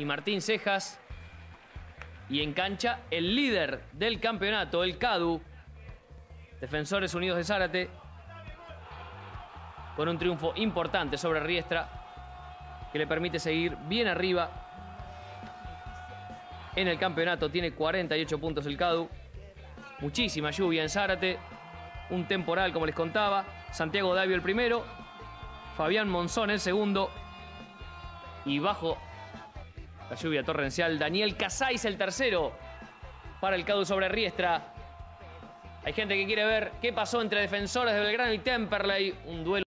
y Martín Cejas. Y en cancha el líder del campeonato, el CADU, Defensores Unidos de Zárate, con un triunfo importante sobre Riestra, que le permite seguir bien arriba en el campeonato. Tiene 48 puntos el CADU. Muchísima lluvia en Zárate, un temporal como les contaba. Santiago Davio el primero, Fabián Monzón el segundo y bajo la lluvia torrencial, Daniel Casais el tercero para el CADU sobre Riestra. Hay gente que quiere ver qué pasó entre defensores de Belgrano y Temperley, un duelo